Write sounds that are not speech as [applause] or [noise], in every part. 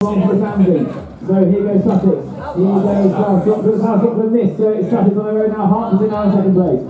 For Sandy. So here goes Sussex. Here goes South Shropshire. South Shropshire missed. So it's Sussex on the road now. Hartford in now in second place.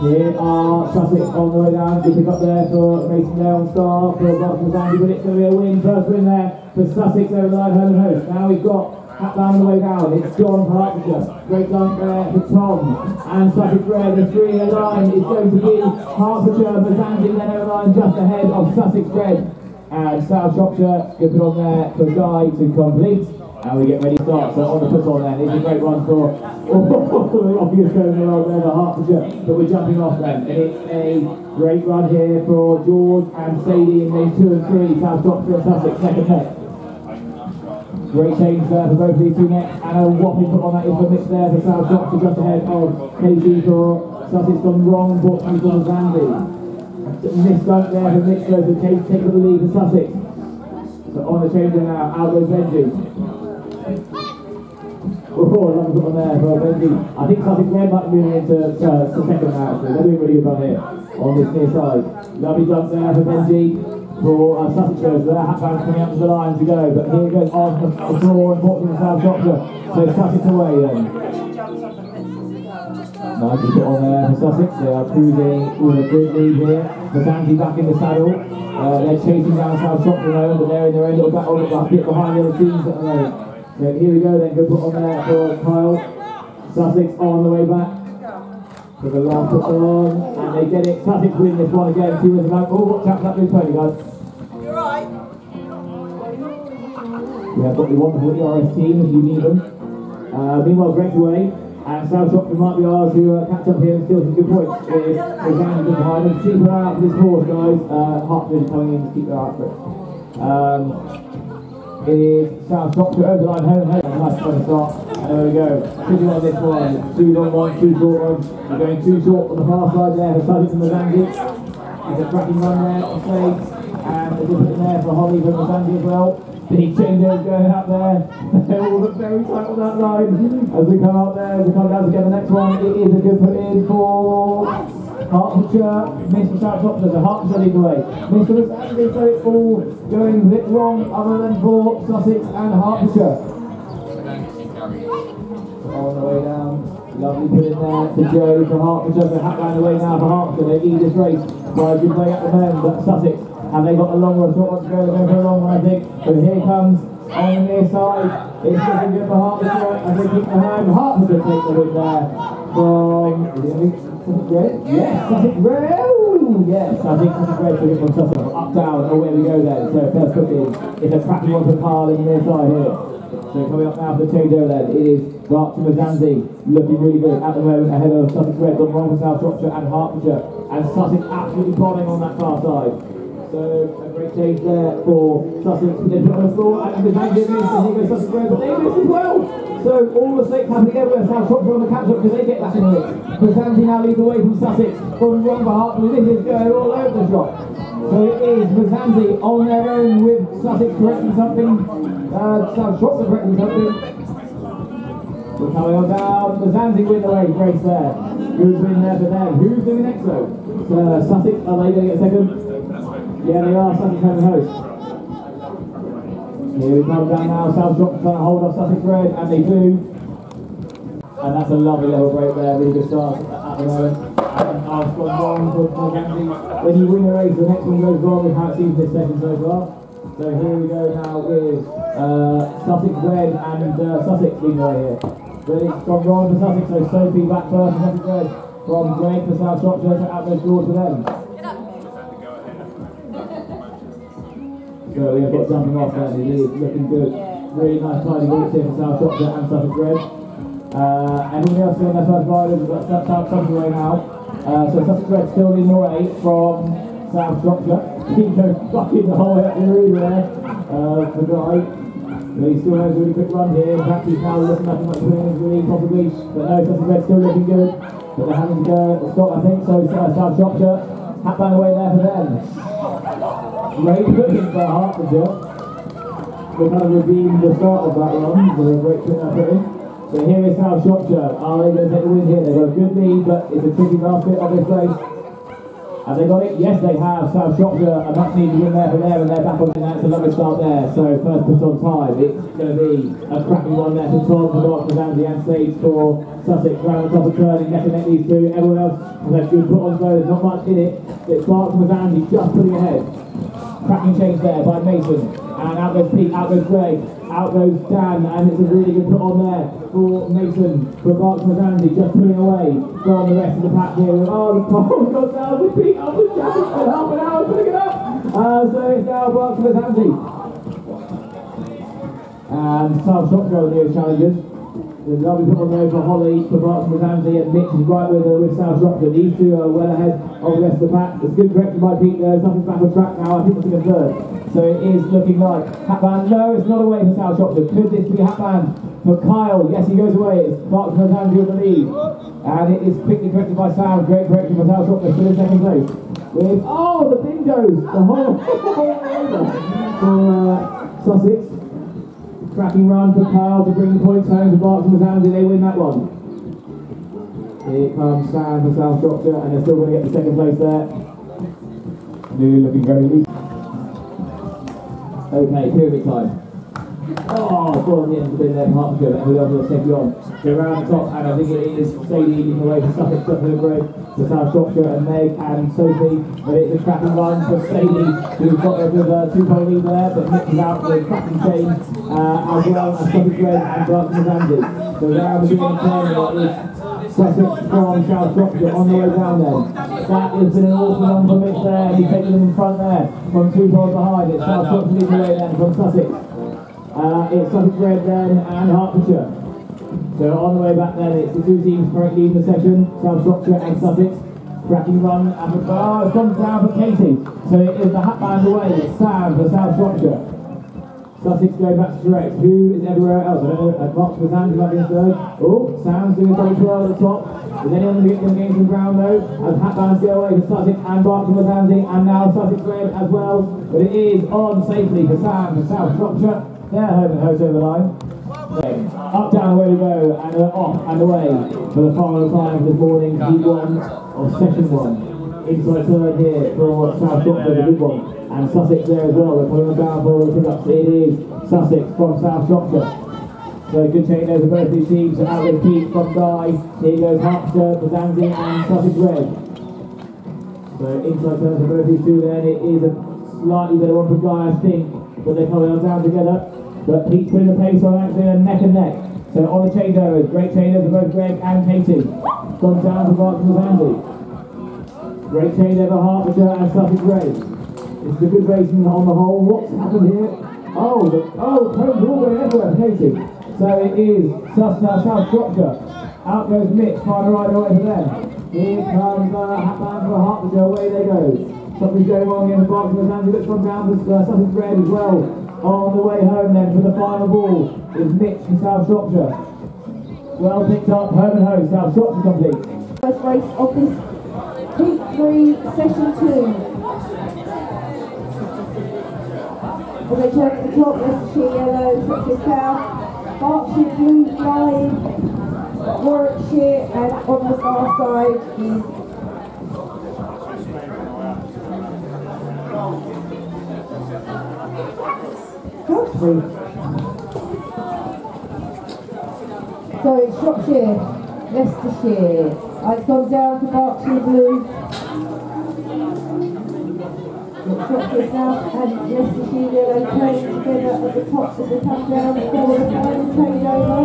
Here are Sussex on the way down. Good pick up there for Mason there on start for Barton Sandy, but it's going to be a win. First win there for Sussex over the line, home and host. Now we've got Hatbound on the way down. It's John for. Great dunk there for Tom. And Sussex Red, the three in the line is going to be Hertfordshire for Sandy, then over the line just ahead of Sussex Red. And South Shropshire, put on there for Guy to complete. And we get ready to start. So on the put on then, it's a great run for the [laughs] obvious going around there for Hertfordshire. But we're jumping off then. And it's a great run here for George and Sadie in lane two and three. South Shropshire and Sussex second neck. Great change there for both these two necks. And a whopping put on that is the mix there for South Shropshire just ahead of KG for Sussex gone wrong, Portuguese for Zandy. Missed dunk there for Mixler to take, take the lead for Sussex. So on the changer now, out goes Benji. Oh, another put on there for Benji. I think Sussex Red might be moving into uh, to second now actually. They're doing really good on here on this near side. Lovely dunk there for Benji. For uh, Sussex goes there, Hatband coming up to the line to go, but here goes the floor and Portland South Shropshire. So Sussex away then. Nice to put on there for Sussex. They are cruising with a great lead here. Mazanti back in the saddle. Uh, they're chasing down South the moment, but they're in their own little battle a bit behind the other teams at the moment. So here we go then, good put on there for Kyle. Sussex on the way back. For the last put on, and they get it. Sussex win this one again. Two wins back. Oh, watch out, for that blue pony, guys. You're right. We have got the wonderful ERS team if you need them. Uh, meanwhile, Greg's away, and South Shropshire might be ours who uh, catch up here and steal some good points. We're down just behind them, keep eye out for this horse, guys. Uh, Hartford is coming in to keep eye out for it. Um, it is South Shropshire over the line home. home. Nice try start. There we go. Sitting on this one. Two long one, two short ones. We're going too short on the far side there for Sussex the Mazangi. It's a cracking run there for Slade. And a good hit there for Holly from the Mazangi as well. Changes going out there. [laughs] they all look very tight on that line. As we come out there, as we come down to get the next one, it is a good put in for Hertfordshire. Miss for South Shropshire, so Hertfordshire lead the way. Miss for the Saturday, so it's all going a bit wrong other than for Sussex and Hertfordshire. On the way down. Lovely put in there for Joe for Hertfordshire. So Hatline away now for Hertfordshire. They lead this race by a good way at the moment, but Sussex have they got a long a short one to go? They're going for a long one, I think. But here comes on the near side. It's looking good for Hertfordshire as they keep the home. Hertfordshire take the win there from. Is Red? Yes, Sussex Red. Ooh, Yes, I think Sussex Red took it from Sussex. Up, down, where we go then. So first in. It's a cracking one for Carl in the near side here. So coming up now for the changeover then, it is to Mazanzi, looking really good at the moment ahead of Sussex Red, gone wrong for South Shropshire and Hertfordshire, and Sussex absolutely bombing on that far side. So a great change there for Sussex. They put on the floor and Mazanzi missed, and here goes Sussex Red, but as well. So all the stakes happening everywhere, South Shropshire on the catch up because they get back in the mix. Mazanzi now leads away from Sussex, from for Hertfordshire, this is going all over the shop. So it is Mazanzi on their own with Sussex correcting something, uh, South Shropshire correcting something. We're coming on down, Mazanzi win the race, race there. Good win there for them. Who's doing next though? Uh, Sussex, are they going to get second? Yeah, they are, Sussex and host. Here we come down now, Shropshire trying to hold off Sussex Red, and they do. And that's a lovely little break there, really good start at the moment. And I've gone wrong for Mackenzie. When you win a race, the next one goes wrong. We can't see this second so far. So here we go now with uh, Sussex Red and uh, Sussex the way here. But it's gone wrong for Sussex, so Sophie back first for Sussex Red. From Greg for South Shropshire to Atlas George for them. So we have got jumping off there, it is looking good. Really nice tidy work here for South Shropshire and Sussex Red. Uh, everyone else on their first riders, we've got South South Shropshire away now. Uh, so Sussex Red still leading the way from South Shropshire. Keeper fucking the whole way up the arena there uh, for Guy. But he still has a really quick run here. In fact, he's now looking nothing much winning his lead, possibly. But no, Sussex Red still looking good. But they're having to go stop, I think. So uh, South Shropshire, Hatband away there for them. Great pushing for Hertfordshire. They kind of redeemed the start of that run with a great put that put in. So here is South Shropshire. Are they going to take the win here? They've got a good lead, but it's a tricky last bit of this race. Have they got it? Yes, they have. South Shropshire a much needed win there for there, and they're back on the That's a lovely start there. So first put on time. It's going to be a cracking one there for Tom, for Mark, for Andy, and Sage for Sussex. Round the top of turning, getting at these two. Everyone else has good put on so There's not much in it. It's Mark with Andy just putting ahead. Cracking change there by Mason. And out goes Pete, out goes Greg, out goes Dan, and it's a really good put on there for Mason, for Mark Mazandi, just pulling away from the rest of the pack here. Oh, the ball [laughs] got down with Pete up the jacket for half an hour putting it up. Uh, so it's now Mark Mazandi. And South Shropshire are the lovely put on there for Holly, for Mark Mazandi, and Mitch is right with her with South Shropshire. These two are well ahead of the rest of the pack. It's good correction by Pete there. Something's back on track now. I think it's in a third. So it is looking like Hatband. No, it's not away for South Shropshire. Could this be Hatband for Kyle? Yes, he goes away. It's Mark Mazandi in the lead. And it is quickly corrected by Sam. Great correction for South Shropshire. Still in second place. With, oh, the bingos. The whole, [laughs] whole for uh, Sussex. Cracking run for Kyle to bring the points home to Barks and Mazandi. They win that one. Here comes Sam for South Shropshire, and they're still going to get the second place there. Nearly looking very weak. Okay, pyramid time. Oh, ball on the end of the bin there for Hertfordshire, and to take you on. They're around the top, and I think it is Sadie leading the way for Sussex, Sutherland Grove, for South Shropshire, and Meg and Sophie. But it's a cracking run for Sadie, who's got a bit of a two-point lead there, but is out with cracking chain, uh, as well as Sussex Grove and and Andy. So now we're doing a turn, it is Sussex from South Shropshire on the way down then. That has been an awful run from Mitch there. He's taking them in front there from two points behind. It's South Shropshire leading the way then from Sussex. Uh, it's Sussex Red then and Hertfordshire. So on the way back then, it's the two teams currently leading the session, South Shropshire and Sussex. Cracking run, and oh, it's gone down for Katie. So it is the hat band away, it's Sam for South Shropshire. Sussex going back to direct. Who is everywhere else? I don't know. Uh, Mark Sam might be in third. Oh, Sam's doing double twirl at the top. Is anyone going to games from ground though? As hat bands go away for Sussex and with Andy, and now Sussex red as well. But it is on safely for Sam for South Shropshire. They're home and hose over the line. Up, down, away we go, and off and away for the final time this morning, G1 of session one. Inside third here for South Shropshire, the big one. And Sussex there as well, they're them down for the pickups. It is Sussex from South Shropshire. So good change over both these teams. So out goes Pete from Guy. Here goes Hertfordshire, Bazanzi and Sussex Red. So inside turn for both these two then. It is a slightly better one for Guy, I think. But they're coming on down together. But Pete's putting the pace on actually a neck and neck. So on the changeovers, great changeovers for both Greg and Katie. Gone down to Barton and Andy. Great changeover Hertfordshire and Sussex Red. It's a good racing on the whole. What's happened here? Oh, the, oh, Combs all going everywhere, Katie. So it is Sus, uh, South Shropshire. Out goes Mitch, trying to ride away for them. Here comes uh, Hatman for Hertfordshire, away they go. Something's going wrong in the and Andy looks from down to uh, Sussex Red as well. On the way home then for the final ball is Mitch from South Shropshire. Well picked up, Herman Ho, South Shropshire complete. First race of this Heat 3, Session 2. When they turn to the top, Leicestershire Yellow, Shropshire South, Berkshire Blue Flying, Warwickshire, and on the far side is Godfrey. So it's Shropshire, Leicestershire. It's gone down to Berkshire Blue. Shropshire South and Leicestershire Yellow turning together at the top as they come down for the final changeover.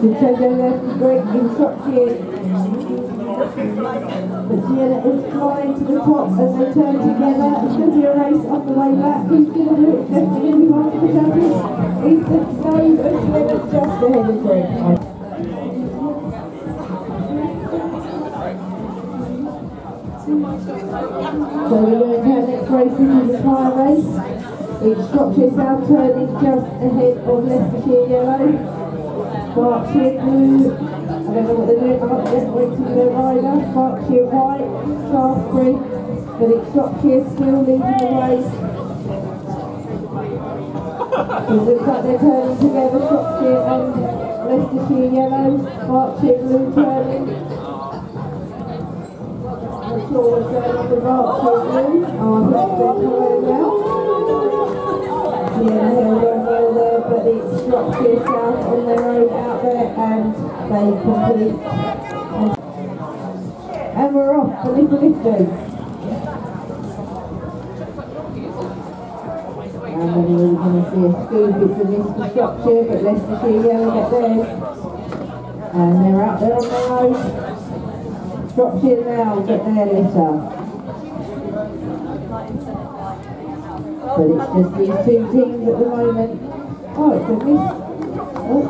The changeover great in Shropshire. But Sienna is flying to the top as they turn together. It's going to be a race off the way back. Who's going to do it? Definitely going to be one for the Stone and Sienna just ahead of Greg. So we're going to turn next race into the tyre race. It's Shropshire South turning just ahead of Leicestershire Yellow. Berkshire Blue, I don't I'm White, Shaftesbury, but still leading the race. It looks like they're turning together, Shropshire and Leicestershire Yellow, Berkshire Blue turning. not sure what's going on with Berkshire Blue. Oh, I think they're going well. Yeah, but it's Shropshire South on their own out there and they complete. And we're off for Little Lifters. And then we're going to see a scoop, it's a miss for Shropshire, but Leicestershire Yellow get theirs. And they're out there on their own. Shropshire now get their litter. But it's just these two teams at the moment. Oh, it's a miss. Oh,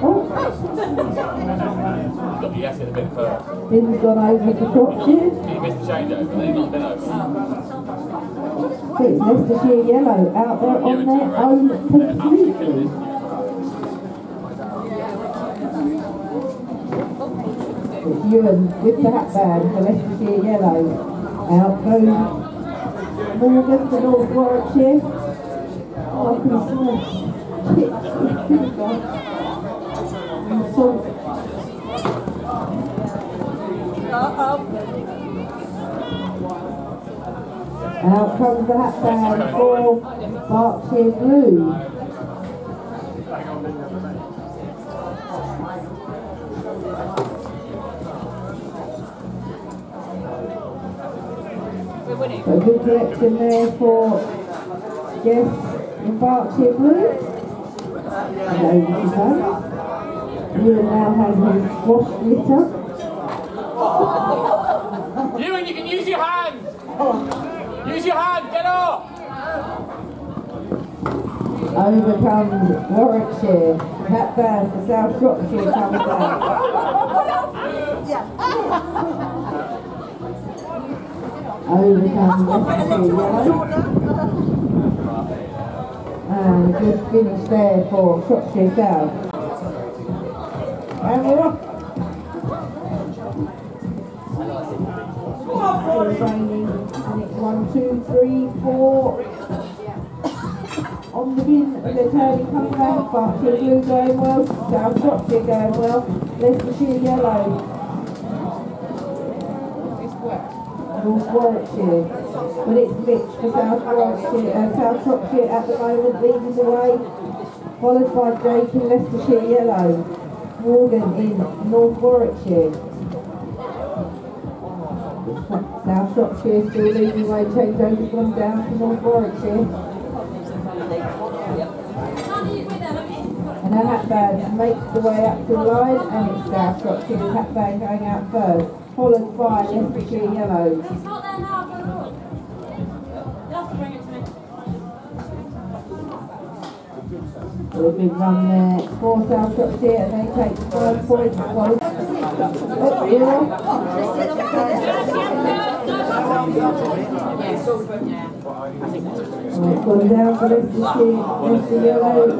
oh, what's going on there? Oh, Yes, in a bit first. Finn's gone over to Shropshire. You missed the changeover, they've not been over. It's Leicestershire Yellow out there on their own completely. It's Ewan with the hat band for Leicestershire Yellow. Out goes Morgan for North Warwickshire. Uh, oh, I can smell chips with vinegar and salt. Out comes the hat band for Berkshire Blue. A good collection there for Jess in Berkshire Blue. And over she goes. Ewan now has his wash litter. You and you can use your hand! Use your hand, get off! Over comes Warwickshire. Hat band for South Shropshire comes out. Over comes Leicestershire Yellow. And a good finish there for Shropshire South. And we're off. Still raining, and it's one, two, three, four. On the bin, they're turning, coming back, Berkshire Blue going well, South Shropshire going well, Leicestershire Yellow. North Warwickshire, but it's Mitch for South Warwickshire, uh, South at the moment leading the way, followed by Jake in Leicestershire Yellow, Morgan in North Warwickshire. South Shropshire still leading the way, changeover's gone down to North Warwickshire. And our hat band makes the way up to the line and it's South Shropshire's hat band going out first, followed by Leicestershire Yellow. Big run there for South Shropshire and they take five points. Oh, yeah. Well, it's gone down for Leicestershire, Leicester Yellow, it's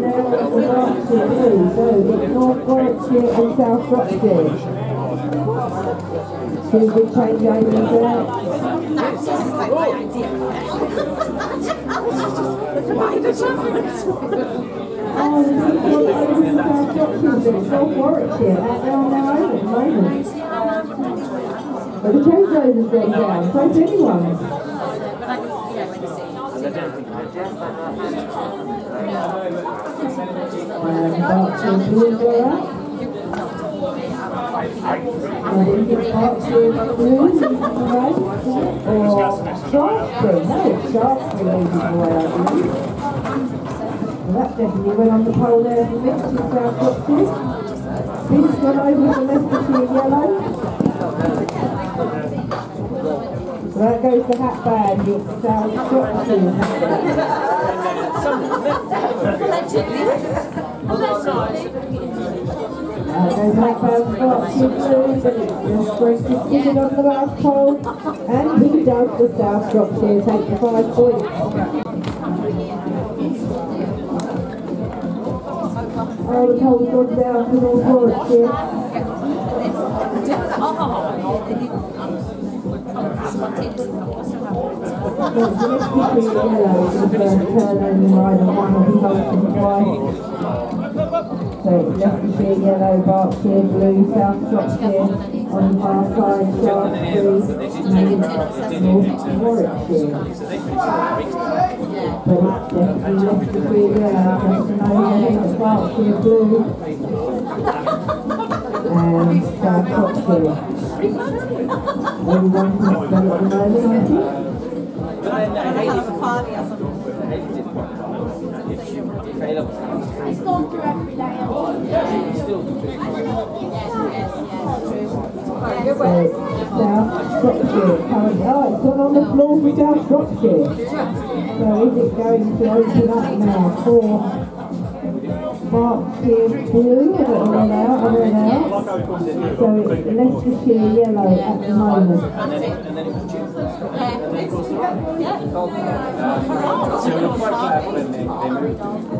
down for Berkshire Blue, so North Warwickshire and South. Two big changeovers there. Oh, the big changeovers for South Shropshire, but it's North Warwickshire, out there on their own at the moment. But the changeover's gone down, so's And Berkshire Blue up. I think it's Berkshire Blue leading the way. Or Shaftesbury, no, Shaftesbury leading the way, I believe. Well, that definitely went on the pole there for Mitch in South Shropshire. This gone over for Leicestershire Yellow. So that goes the hat band, it's South Shropshire hat band. Greg is sitting on the last pole. And he does the South Shropshire take the five points. Oh, the pole's gone down to North Warwickshire. Well, Leicestershire Yellow is the first turnover ride on one of the Bolton twice. So it's Leicestershire Yellow, Berkshire Blue, South Shropshire. On the far side, Shaftesbury North Warwickshire. But it's definitely Leicestershire yellow, just Berkshire blue. And South Shropshire. Everyone can spell at the moment, I think. It's gone through every. So, South Shropshire currently, oh, it's on the floor South Shropshire. So is it going to open up now for Berkshire Blue? I don't know now, I don't know. So it's Leicestershire Yellow at the moment. So Shropshire. I've got to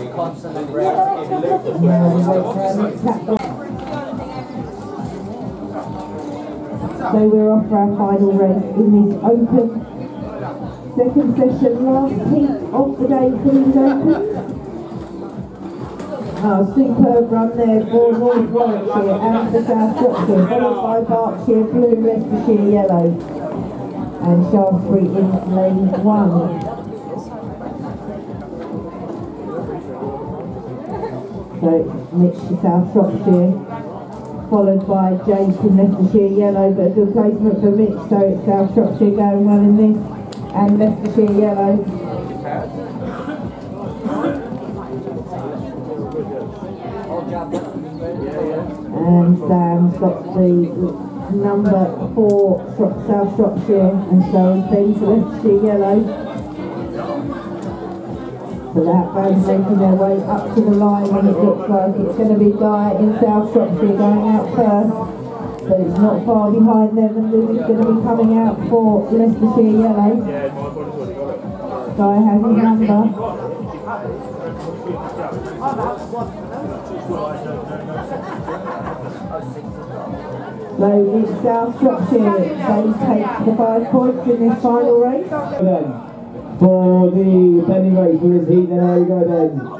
So we're off for our final race in this open second session, last heat of the day for these opens. Oh, superb run there for North Warwickshire and for South Shropshire, followed by Berkshire Blue, Leicestershire Yellow, and Shaftesbury in lane one. So it's Mitch South Shropshire, followed by Jake in Leicestershire Yellow, but a good placement for Mitch, so it's South Shropshire going well in this, and Leicestershire Yellow. And Sam's got the number four South Shropshire, and so been to Leicestershire Yellow. So that band's making their way up to the line and it looks like it's going to be Guy in South Shropshire going out first. But it's not far behind them and Louis going to be coming out for Leicestershire Yellow. Guy has his number. So it's South Shropshire. They take the five points in this final race. For the bending race this heat. Then there we go then.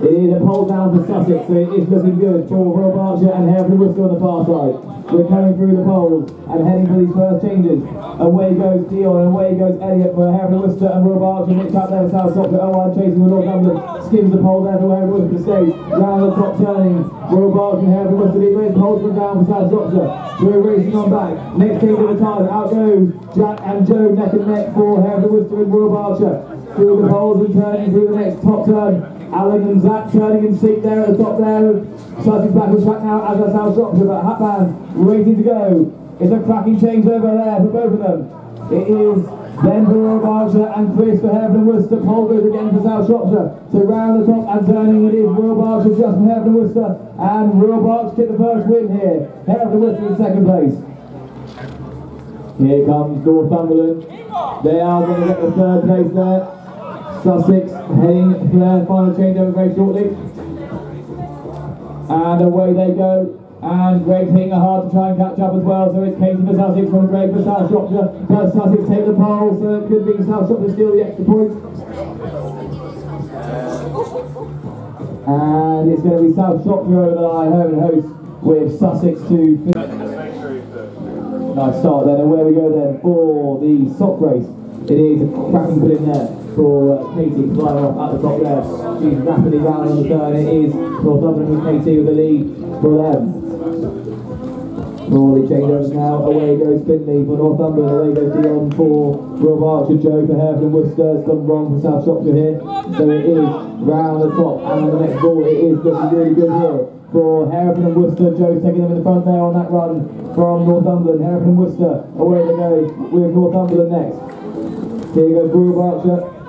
It is a pole down for Sussex, so it is looking good for Royal Berkshire and Hereford Worcester on the far side. We're coming through the poles and heading for these first changes. Away goes Dion, and away goes Elliot for Hereford Worcester and Royal Berkshire. Mitch up there with South Shropshire. Owen oh, chasing with Northumberland. Skims the pole there for Hereford Worcester stays. Round the top turning. Royal Berkshire and Hereford Worcester. The great poles come down for South Shropshire. We're racing on back. Next change of the time. Out goes Jack and Joe neck and neck for Hereford Worcester and Royal Berkshire through the poles and turning through the next top turn. Alan and Zach turning in sync there at the top there. Sussex back on track now as that's South Shropshire, but Hatman waiting to go. It's a cracking changeover there for both of them. It is then for Royal and Chris for and Worcester. Pole goes again for South Shropshire. So round the top and turning it is Royal Berkshire just Hereford and Worcester. And Royal get the first win here. And Worcester in second place. Here comes Northumberland. They are going to get the third place there. Sussex heading for their final changeover very shortly. And away they go. And Greg's hitting hard to try and catch up as well. So it's Katie for Sussex from Greg for South Shropshire. Sussex take the pole, so it could be South Shropshire steal the extra point. And it's going to be South Shropshire over the line, home and host, with Sussex to. Nice start then, and where we go then for the sock race. It is cracking put in there for uh, Katie flying off at the top there. She's rapidly down on the turn. It is Northumberland with Katie with the lead for them. Morley changeovers now. Away goes Finley for Northumberland. Away goes Dion for Royal Berkshire. Joe for Hereford and Worcester. It's wrong for South Shropshire here. So it is round the top and on the next ball. It is looking really good here for Hereford and Worcester. Joe's taking them in the front there on that run from Northumberland. Hereford and Worcester. Away they go with Northumberland next. Here goes Royal Berkshire.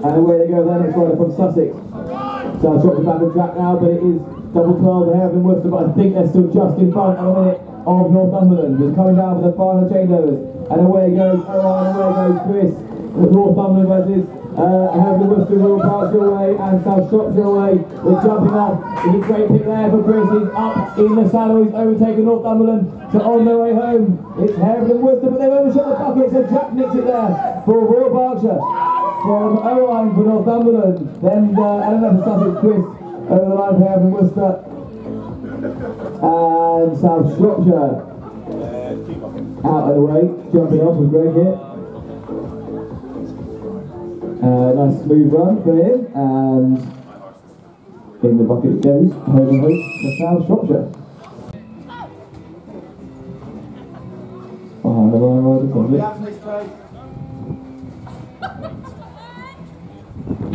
And away they go there next rider from Sussex. So South Shropshire back on track now, but it is double 12 and Hereford and Worcester, but I think they're still just in front at the minute of Northumberland. Just coming down for the final changeovers. And away goes Owen, away goes Chris. With Northumberland versus uh, and Worcester, Royal Berkshire away, and South Shropshire away. We're jumping up. It's a great pick there for Chris. He's up in the saddle. He's overtaken Northumberland. So on their way home, it's Hereford and Worcester, but they've overshot the bucket. So Jack nicks it there for Royal Berkshire. From Owen for Northumberland. Then uh, Eleanor for Sussex, Chris over the line Hereford and Worcester. And South Shropshire out of the way, jumping off with Greg here. Uh, nice smooth run for him, and in the bucket it goes, home and home for South Shropshire. Behind the line riders on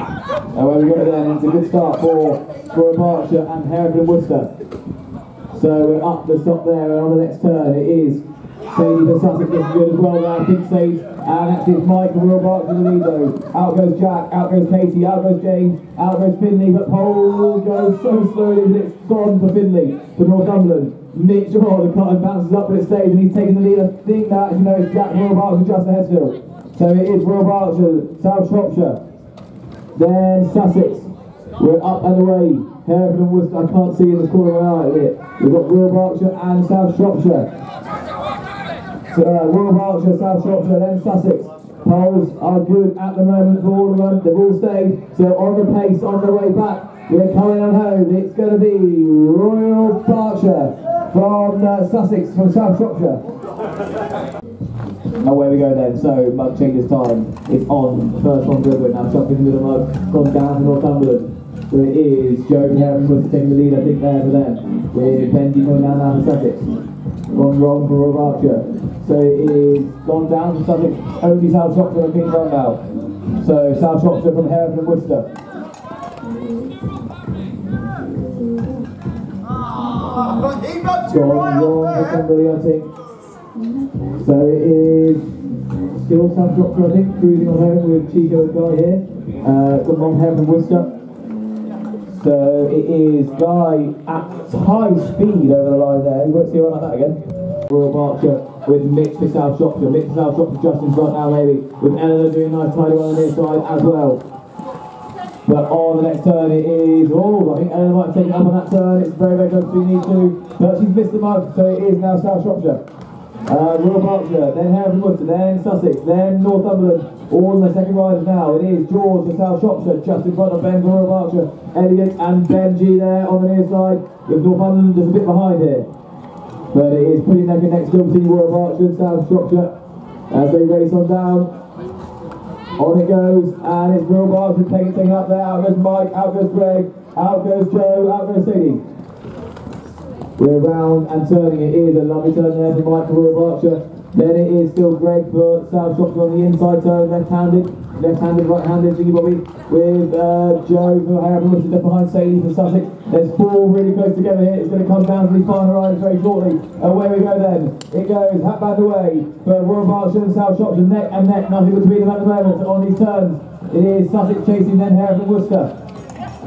And where we go then, it's a good start for Royal Berkshire and Hereford and Worcester. So we're up the stop there, and on the next turn it is Sadie for Sussex looking good as well there, Big Sage, and actually it's Mike and Royal Berkshire in the lead though. Out goes Jack, out goes Katie, out goes James, out goes Finley, but Pole goes so slowly that it's gone for Finley, for Northumberland. Mitch Hall, the cotton bounces up but it stays and he's taking the lead. I think that, you know, it's Jack Royal Berkshire just ahead still. So it is Royal Berkshire, South Shropshire. Then Sussex. We're up and away. Hereford and Worcester, I can't see in the corner of my eye here. We've got Royal Berkshire and South Shropshire. So, uh, Royal Berkshire, South Shropshire, then Sussex. Poles are good at the moment for all of them. They've all stayed. So on the pace, on the way back, we're coming on home. It's going to be Royal Berkshire from uh, Sussex, from South Shropshire. Away we go then, so mug changes time. It's on, first one Goodwin, now jumping in the middle mug, gone down to Northumberland. So it is Joe Herring was taking the lead, I think, there for them. With Benji going down now to Sussex. Gone wrong for Royal Berkshire. So it is gone down to Sussex, only South Shropshire and being run now. So South Shropshire from Hereford and Worcester. Gone wrong for somebody, I think. So it is still South I cruising on home with Chico and Guy here. Uh, got long hair from Worcester. So it is Guy at high speed over the line there. You won't see one like that again. Royal Berkshire with Mitch for South Shropshire. Mitch for South Shropshire just in front now maybe. With Eleanor doing a nice tidy one on the near side as well. But on the next turn it is, oh, I think Eleanor might take it up on that turn. It's very, very close between these two. But she's missed the mark, so it is now South Shropshire. Uh, Royal Berkshire, then Hereford then Sussex, then Northumberland, all in the second riders now. It is George for South Shropshire, just in front of Ben Royal Berkshire, Elliot and Benji there on the near side, with Northumberland just a bit behind here. But it is pretty neck and neck still between Royal Berkshire and South Shropshire as they race on down. On it goes, and it's Royal Berkshire taking thing up there. Out goes Mike, out goes Greg, out goes Joe, out goes Sadie. We're round and turning. It is a lovely turn there for Mike for Royal. Then it is still Greg for South Shropshire on the inside turn, left-handed, left-handed, right-handed, thingy bobby, with uh, Joe for Worcester just behind Sadie for Sussex. There's four really close together here. It's going to come down to the final riders very shortly. Away we go then. It goes, hat band away for Royal Berkshire and South Shropshire, neck and neck, nothing between them at the moment on these turns. It is Sussex chasing then Hereford Worcester.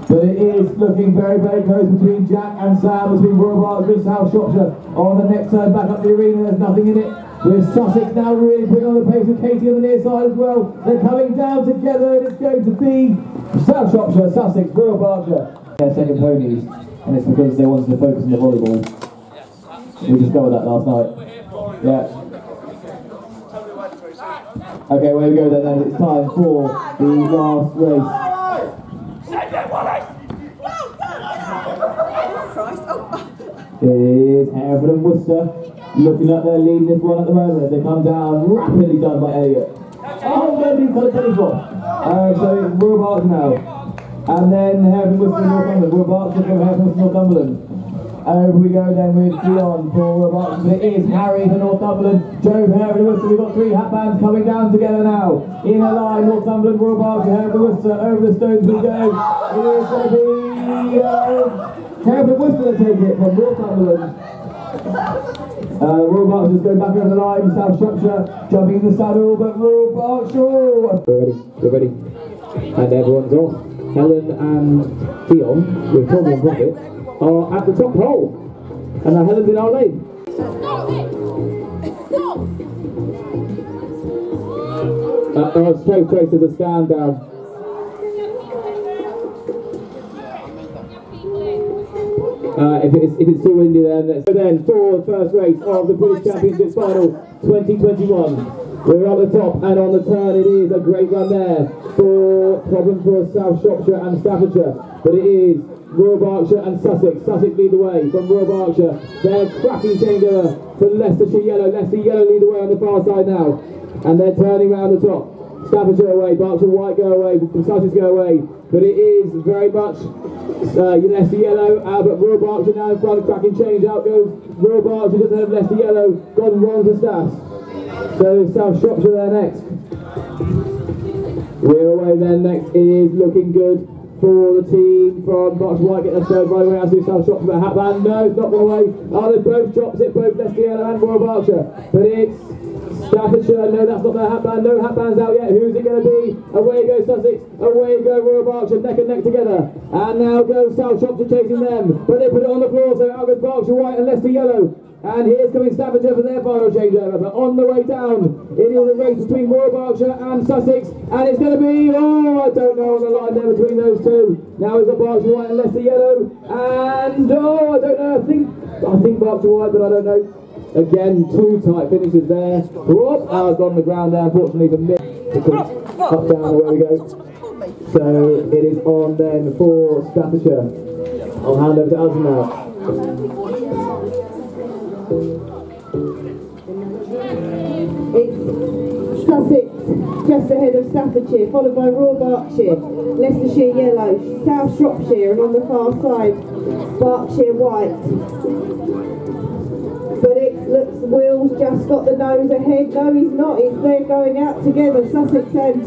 But it is looking very, very close between Jack and Sam, between Royal Berkshire and South Shropshire. On the next turn, back up the arena, there's nothing in it. With Sussex now really putting on the pace with Katie on the near side as well. They're coming down together and it's going to be South Shropshire, Sussex, Royal Berkshire. Their second ponies, and it's because they wanted to focus on the volleyball. We discovered that last night. Yeah. Okay, where we go then, then. It's time for the last race. Is Hereford and Worcester looking like they're leading this one at the moment as they come down, rapidly done by Elliot. Oh, nobody's got a penny drop. Uh, so it's Berkshire now. And then Hereford and Worcester Northumberland. Royal Berkshire from Hereford and Worcester Northumberland. Over we go then with Dion for. But it is Harry for Northumberland. Joe for Hereford and Worcester. We've got three hat bands coming down together now. In a line, Northumberland, Berkshire, Hereford and Worcester. Over the stones we go. It is going to be... Uh, Worcester to take it from Northumberland. Uh, Royal Berkshire's going back over the line, South Shropshire jumping in the saddle, but Royal Berkshire. We're ready, we're ready. And everyone's off. Helen and Dion with Tom and Profit are at the top pole. And now Helen's in our lane. Uh, oh, straight trace to the stand down. Uh, if, it's, if it's too windy then, so then for the first race of the British Championships Final 2021. We're on the top and on the turn it is a great run there for problem for South Shropshire and Staffordshire. But it is Royal Berkshire and Sussex. Sussex lead the way from Royal Berkshire. They're cracking changeover for Leicestershire Yellow. Leicester Yellow lead the way on the far side now. And they're turning round the top. Staffordshire away, Berkshire White go away, Sussex go away. But it is very much uh, Leicester Yellow, uh, but Royal now in front, cracking change. Out goes Royal Berkshire, ahead of Leicester Yellow, gone wrong for Staffs. So South Shropshire there next. We're away then next. It is looking good for the team from Berkshire White. Get their third by the way, out to South Shropshire. Hatband, no, it's not gone away. Oh, they both drops it, both Leicester Yellow and Royal. But it's Staffordshire, no, that's not their hatband. No hatband's out yet. Who's it going to be? Away goes Sussex. Away go Royal Berkshire, neck and neck together. And now goes South Shropshire chasing them. But they put it on the floor, so out goes Berkshire White and Leicester Yellow. And here's coming Staffordshire for their final changeover. But on the way down, it is a race between Royal Berkshire and Sussex. And it's going to be, oh, I don't know on the line there between those two. Now we've got Berkshire White and Leicester Yellow. And, oh, I don't know, I think, I think Berkshire White, but I don't know. Again, two tight finishes there. Whoop, out on the ground there, unfortunately for Mick. Up, down, away we go. So it is on then for Staffordshire. I'll hand over to Alison now. It's Sussex, just ahead of Staffordshire, followed by Royal Berkshire, Leicestershire Yellow, South Shropshire, and on the far side, Berkshire White. Looks Will's just got the nose ahead. No, he's not. It's they're going out together, Sussex and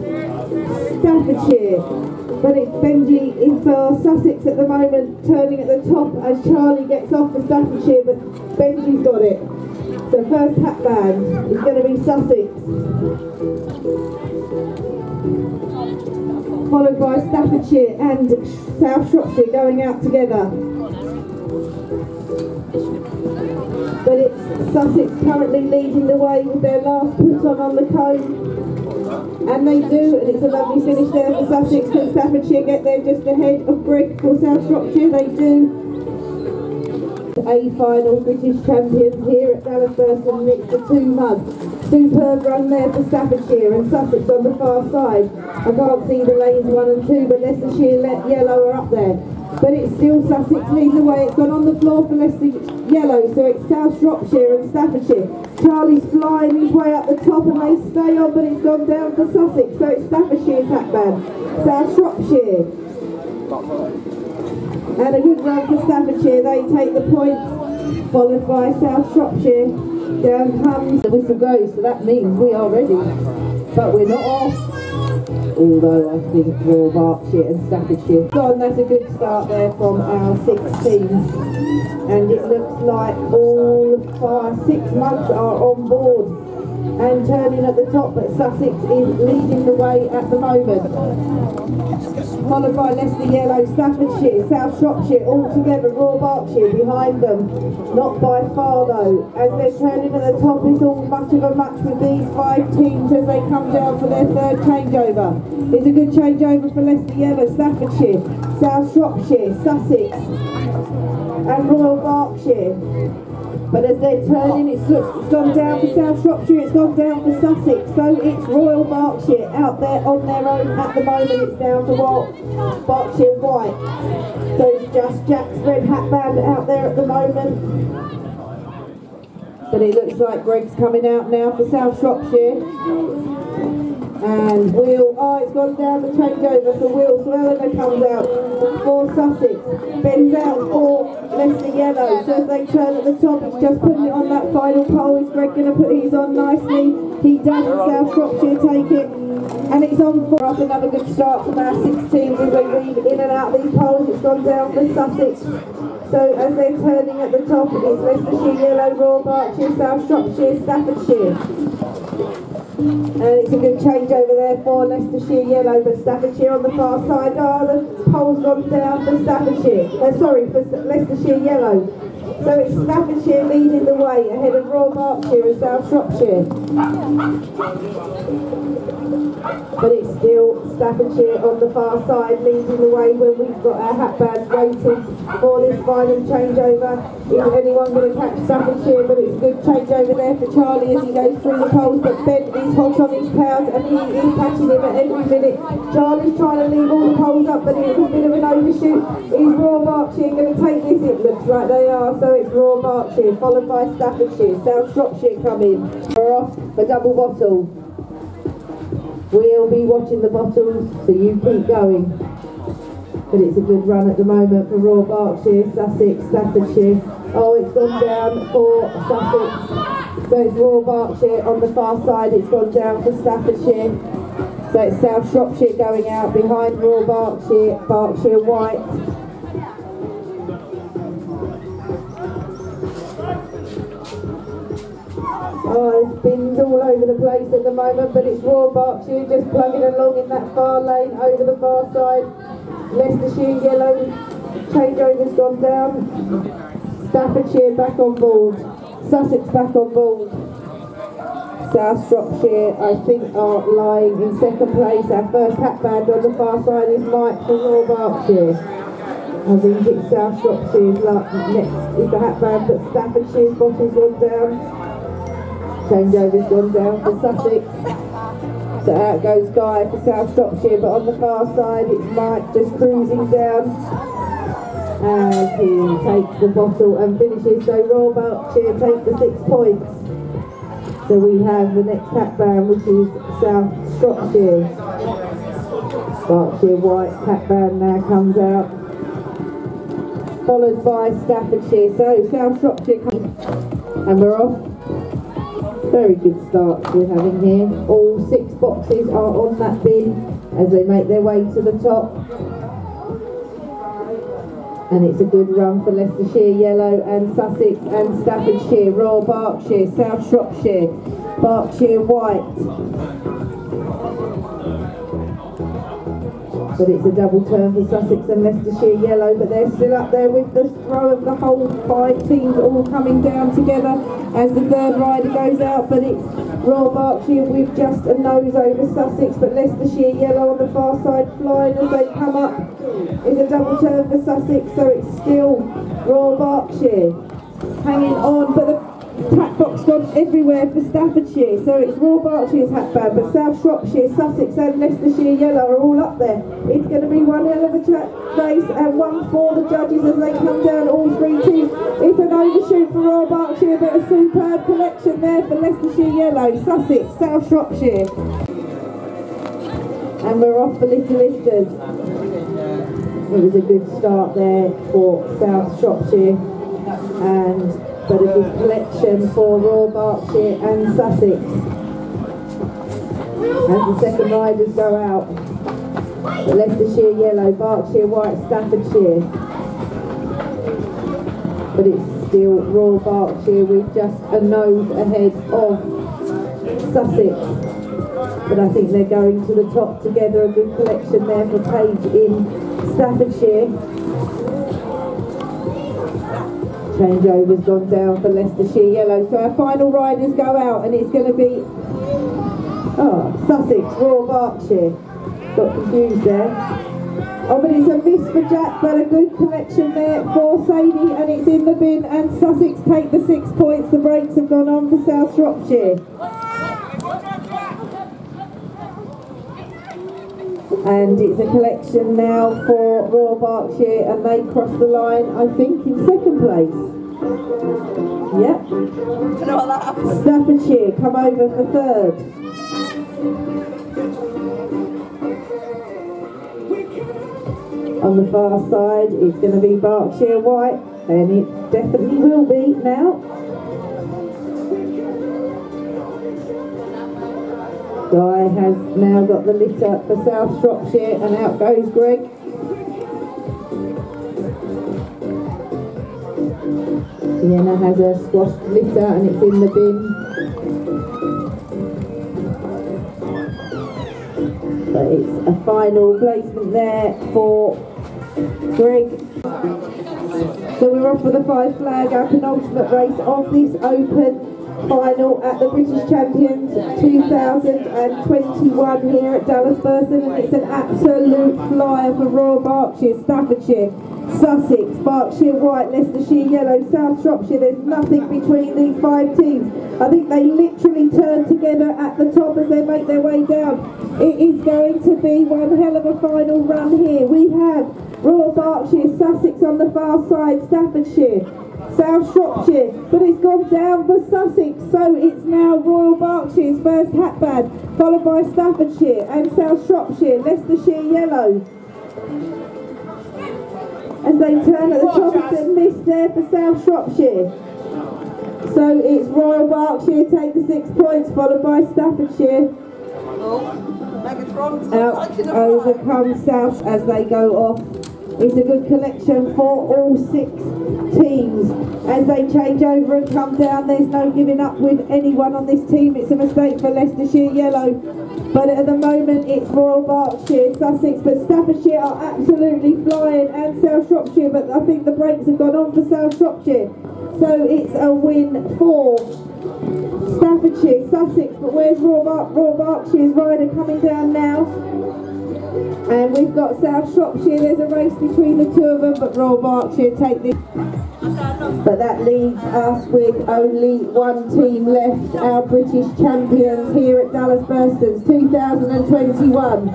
Staffordshire. But it's Benji in for uh, Sussex at the moment, turning at the top as Charlie gets off for Staffordshire, but Benji's got it. So first hat band is going to be Sussex. Followed by Staffordshire and South Shropshire going out together. But it's Sussex currently leading the way with their last puts on on the cone. And they do, and it's a lovely finish there for Sussex. Can Staffordshire get there just ahead of Greg for South Shropshire? They do. A final British champions here at Dallas Burston. It's the two mugs. Superb run there for Staffordshire and Sussex on the far side. I can't see the lanes one and two, but Leicestershire Le- Yellow are up there. But it's still Sussex leads away. It's gone on the floor for Leicester Yellow, so it's South Shropshire and Staffordshire. Charlie's flying his way up the top and they stay on, but it's gone down for Sussex, so it's Staffordshire's hat band. South Shropshire. And a good run for Staffordshire. They take the points, followed by South Shropshire. Down comes the whistle goes, so that means we are ready. But we're not off. Although I think Royal Berkshire and Staffordshire. Gone, that's a good start there from our six teams. And it looks like all five, six mugs are on board and turning at the top, but Sussex is leading the way at the moment followed by Leicester Yellow, Staffordshire, South Shropshire, all together, Royal Berkshire behind them. Not by far though. As they're turning at the top, it's all much of a match with these five teams as they come down for their third changeover. It's a good changeover for Leicester Yellow, Staffordshire, South Shropshire, Sussex, and Royal Berkshire. But as they're turning, it's, it's gone down for South Shropshire, it's gone down for Sussex, so it's Royal Berkshire out there on their own at the moment. It's down to what? Berkshire White. So it's just Jack's red hat band out there at the moment. But it looks like Greg's coming out now for South Shropshire. And Will, oh, it's gone down the changeover for Will. So comes out for Sussex. Bends out for Leicester Yellow. So as they turn at the top, it's just putting it on that final pole. Is Greg going to put his on nicely? He does, South Shropshire take it. And it's on for us. another good start from our six teams as they weave in and out these poles. It's gone down for Sussex. So as they're turning at the top, it's Leicestershire Yellow, Royal Berkshire, South Shropshire, Staffordshire. And it's a good change over there for Leicestershire Yellow, but Staffordshire on the far side. Oh, the pole's gone down for Staffordshire. Uh, sorry, for Leicestershire Yellow. So it's Staffordshire leading the way ahead of Royal Berkshire and South Shropshire. But it's still Staffordshire on the far side leading the way when we've got our hat bands waiting for this final changeover. Is anyone going to catch Staffordshire? But it's a good changeover there for Charlie as he goes through the poles. But Ben is hot on his powers and he is catching him at every minute. Charlie's trying to leave all the poles up, but it's a bit of an overshoot. Is Royal Berkshire going to take this? It looks like they are. So it's Royal Berkshire followed by Staffordshire. South Shropshire coming. We're off for double bottle. We'll be watching the bottles, so you keep going. But it's a good run at the moment for Royal Berkshire, Sussex, Staffordshire. Oh, it's gone down for Sussex. So it's Royal Berkshire on the far side, it's gone down for Staffordshire. So it's South Shropshire going out behind Royal Berkshire, Berkshire White. All over the place at the moment, but it's Royal Berkshire just plugging along in that far lane over the far side. Leicestershire yellow changeover's gone down. Staffordshire back on board. Sussex back on board. South Shropshire, I think, are lying in second place. Our first hat band on the far side is Mike from Royal Berkshire. I think it's South Shropshire's. Next is the hat band, but Staffordshire's bottle's gone down. Changeover's gone down for Sussex. So out goes Guy for South Shropshire, but on the far side it's Mike just cruising down as he takes the bottle and finishes. So Royal Berkshire take the six points. So we have the next pack band, which is South Shropshire. Berkshire White pack band now comes out. Followed by Staffordshire. So South Shropshire comes and we're off. Very good start we're having here. All six boxes are on that bin as they make their way to the top. And it's a good run for Leicestershire Yellow and Sussex and Staffordshire, Royal Berkshire, South Shropshire, Berkshire White. But it's a double turn for Sussex and Leicestershire Yellow, but they're still up there with the throw of the whole five teams all coming down together as the third rider goes out. But it's Royal Berkshire with just a nose over Sussex, but Leicestershire Yellow on the far side flying as they come up. It's a double turn for Sussex, so it's still Royal Berkshire hanging on, but the Pack box gone everywhere for Staffordshire, so it's Royal Berkshire's hat band, but South Shropshire, Sussex and Leicestershire Yellow are all up there. It's going to be one hell of a race and one for the judges as they come down all three teams. It's an overshoot for Royal Berkshire, but a superb collection there for Leicestershire Yellow, Sussex, South Shropshire. And we're off for Little Lifters. It was a good start there for South Shropshire and but a good collection for Royal Berkshire and Sussex. As the second riders go out, the Leicestershire Yellow, Berkshire White, Staffordshire. But it's still Royal Berkshire with just a nose ahead of Sussex. But I think they're going to the top together, a good collection there for Page in Staffordshire. Changeover's gone down for Leicestershire Yellow. So our final riders go out and it's going to be oh, Sussex, Royal Berkshire. Got confused there. Oh, but it's a miss for Jack, but a good collection there for Sadie, and it's in the bin. And Sussex take the six points. The brakes have gone on for South Shropshire. And it's a collection now for Royal Berkshire, and they cross the line, I think, in second place. Yep. Staffordshire come over for third. On the far side, it's going to be Berkshire White, and it definitely will be now. Guy has now got the litter for South Shropshire, and out goes Greg. Sienna has a squashed litter and it's in the bin. But it's a final placement there for Greg. So we're off for the five flag, our penultimate race of this Open final at the British Champions 2021 here at Dallas Burston and it's an absolute flyer for Royal Berkshire, Staffordshire, Sussex, Berkshire White, Leicestershire Yellow, South Shropshire. There's nothing between these five teams. I think they literally turn together at the top as they make their way down. It is going to be one hell of a final run here. We have Royal Berkshire, Sussex on the far side, Staffordshire, South Shropshire, but it's gone down for Sussex, so it's now Royal Berkshire's first hatband, followed by Staffordshire and South Shropshire, Leicestershire Yellow. As they turn at the top, it's a miss there for South Shropshire. So it's Royal Berkshire take the six points, followed by Staffordshire. Out over comes South as they go off. It's a good collection for all six teams. As they change over and come down, there's no giving up with anyone on this team. It's a mistake for Leicestershire Yellow. But at the moment, it's Royal Berkshire, Sussex, but Staffordshire are absolutely flying, and South Shropshire, but I think the brakes have gone on for South Shropshire. So it's a win for Staffordshire, Sussex, but where's Royal, Bar- Royal Berkshire's rider coming down now? And we've got South Shropshire, there's a race between the two of them, but Royal Berkshire take this. But that leaves us with only one team left, our British champions here at Dallas Burstons 2021.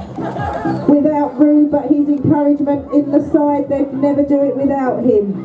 Without Rue, but his encouragement in the side, they'd never do it without him.